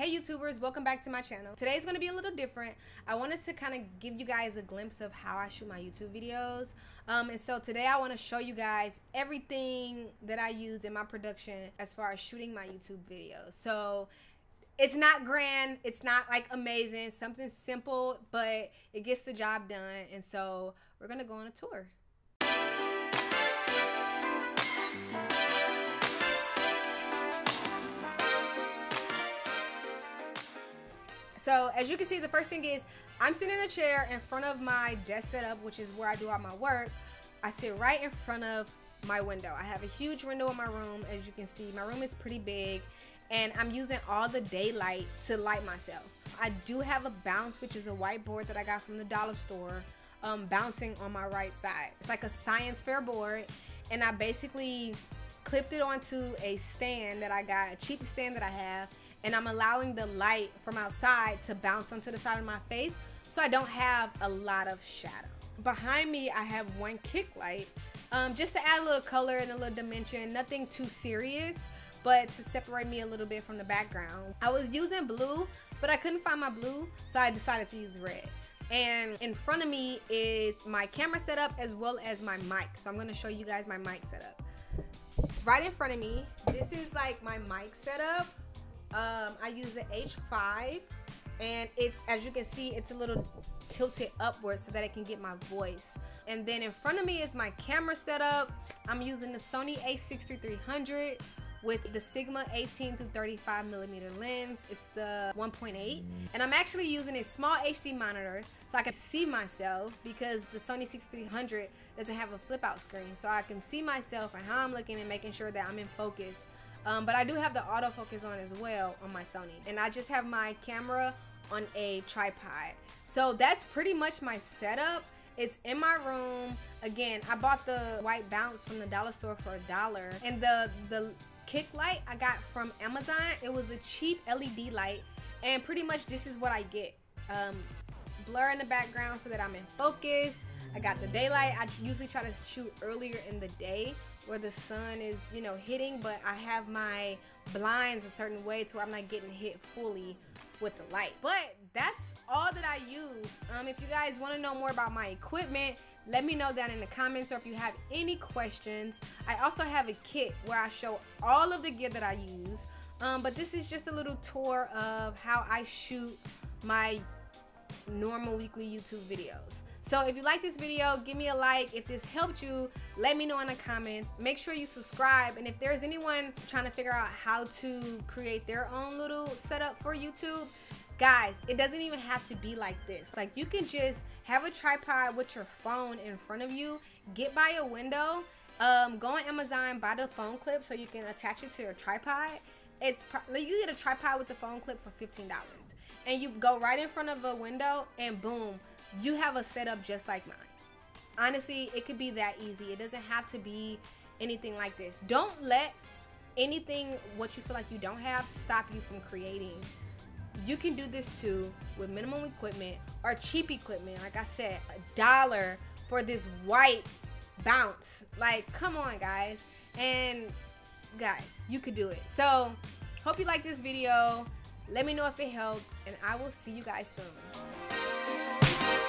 Hey YouTubers, welcome back to my channel. Today's gonna be a little different. I wanted to kind of give you guys a glimpse of how I shoot my YouTube videos. Um, and so today I wanna show you guys everything that I use in my production as far as shooting my YouTube videos. So it's not grand, it's not like amazing, something simple, but it gets the job done. And so we're gonna go on a tour. So as you can see, the first thing is I'm sitting in a chair in front of my desk setup, which is where I do all my work. I sit right in front of my window. I have a huge window in my room. As you can see, my room is pretty big and I'm using all the daylight to light myself. I do have a bounce, which is a whiteboard that I got from the dollar store, um, bouncing on my right side. It's like a science fair board and I basically clipped it onto a stand that I got, a cheap stand that I have and I'm allowing the light from outside to bounce onto the side of my face so I don't have a lot of shadow. Behind me, I have one kick light um, just to add a little color and a little dimension, nothing too serious, but to separate me a little bit from the background. I was using blue, but I couldn't find my blue, so I decided to use red. And in front of me is my camera setup as well as my mic. So I'm gonna show you guys my mic setup. It's right in front of me. This is like my mic setup. Um, I use the H5 and it's, as you can see, it's a little tilted upwards so that it can get my voice. And then in front of me is my camera setup. I'm using the Sony a6300 with the Sigma 18 to 35 millimeter lens. It's the 1.8, and I'm actually using a SmallHD monitor so I can see myself because the Sony 6300 doesn't have a flip out screen, so I can see myself and how I'm looking and making sure that I'm in focus um, but I do have the autofocus on as well on my Sony. And I just have my camera on a tripod. So that's pretty much my setup. It's in my room. Again, I bought the white bounce from the dollar store for a dollar. And the, the kick light I got from Amazon. It was a cheap LED light. And pretty much this is what I get. Um, blur in the background so that I'm in focus. I got the daylight. I usually try to shoot earlier in the day where the sun is, you know, hitting, but I have my blinds a certain way to where I'm not getting hit fully with the light. But that's all that I use. Um, if you guys want to know more about my equipment, let me know down in the comments or if you have any questions. I also have a kit where I show all of the gear that I use. Um, but this is just a little tour of how I shoot my normal weekly YouTube videos. So if you like this video, give me a like. If this helped you, let me know in the comments. Make sure you subscribe. And if there's anyone trying to figure out how to create their own little setup for YouTube, guys, it doesn't even have to be like this. Like you can just have a tripod with your phone in front of you, get by a window, um, go on Amazon, buy the phone clip so you can attach it to your tripod. It's you get a tripod with the phone clip for $15 and you go right in front of a window and boom, you have a setup just like mine. Honestly, it could be that easy. It doesn't have to be anything like this. Don't let anything what you feel like you don't have stop you from creating. You can do this too with minimum equipment or cheap equipment. Like I said, a dollar for this white bounce. Like, come on, guys. And guys, you could do it. So, hope you like this video. Let me know if it helped, and I will see you guys soon.